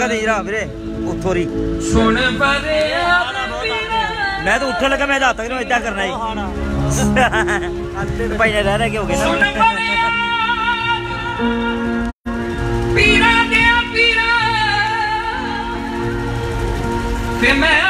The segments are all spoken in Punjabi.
ਜਗ੍ਹਾ ਤੇ ਜਰਾ ਵੀਰੇ ਉੱਥੋਂ ਰੀ ਸੁਣ ਪਰਿਆ ਮੈਂ ਤਾਂ ਉੱਠਣ ਲੱਗਾ ਮੈਂ ਤੱਕ ਨੂੰ ਇਦਾਂ ਕਰਨਾ ਹੀ ਭਾਈ ਨੇ ਰਹਿ ਰਹਿ ਕੇ ਹੋ ਗਿਆ ਨਾ ਪੀਰਾ ਦੇ ਪੀਰਾ ਤੇ ਮੈਂ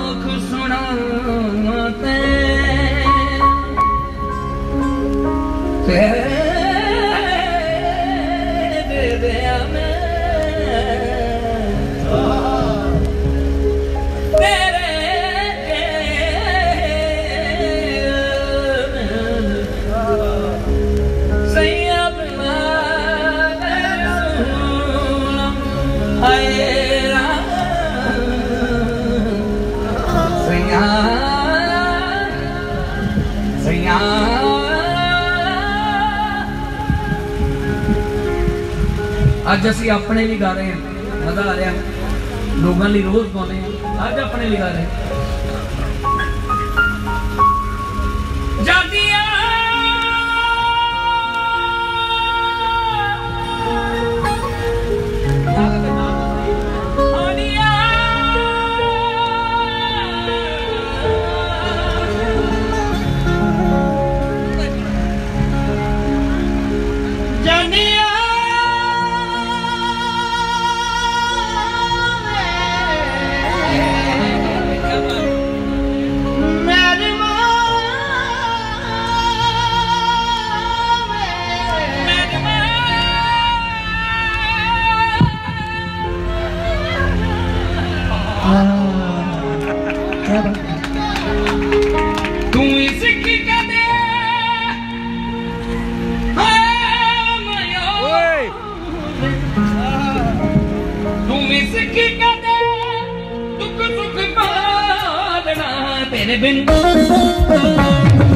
Yeah. ਅੱਜ ਅਸੀਂ ਆਪਣੇ ਲਈ ਗਾ ਰਹੇ ਹਾਂ ਮਜ਼ਾ ਆ ਰਿਹਾ ਲੋਕਾਂ ਲਈ ਰੋਜ਼ ਗਾਉਂਦੇ ਹਾਂ ਅੱਜ ਆਪਣੇ ਲਈ ਗਾ ਰਹੇ ਹਾਂ सिखी करे दुख सुख तेरे बिन